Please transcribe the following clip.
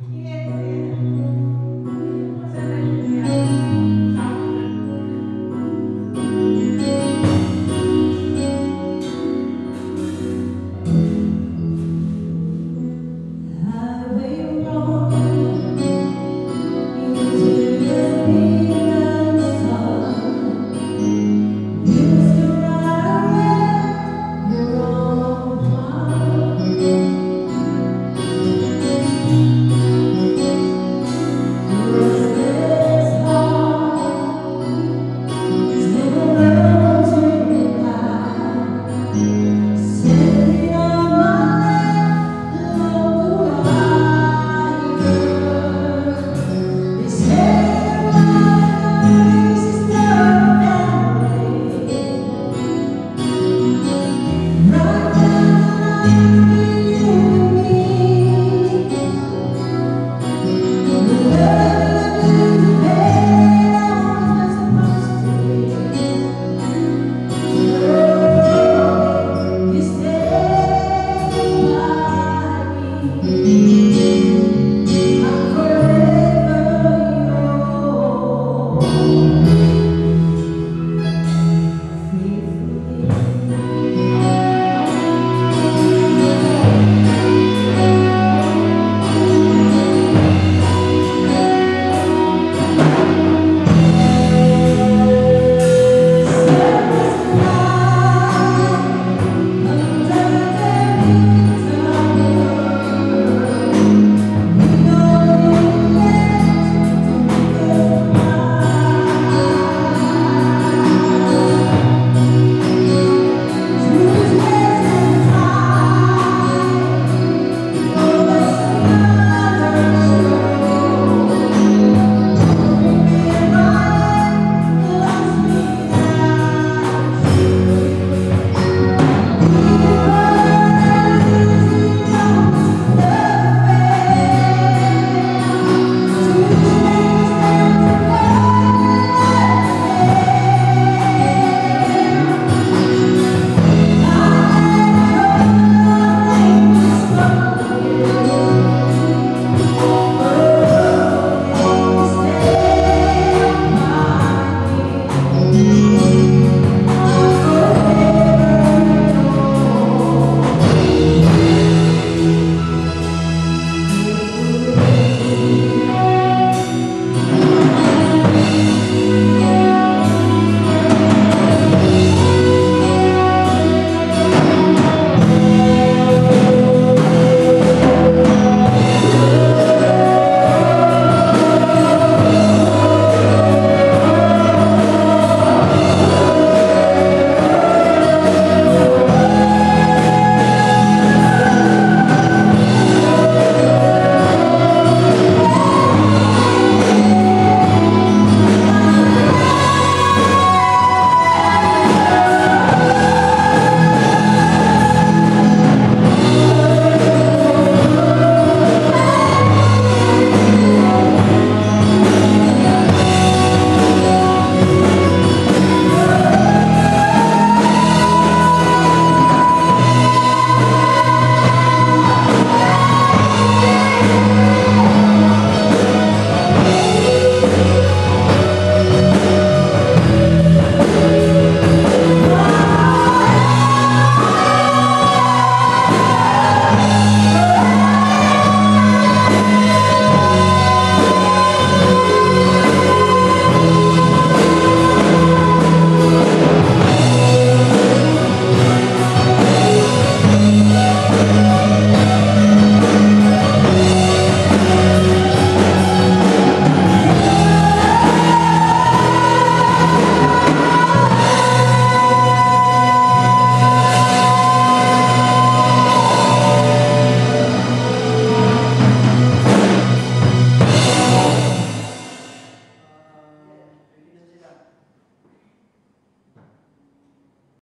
Yeah.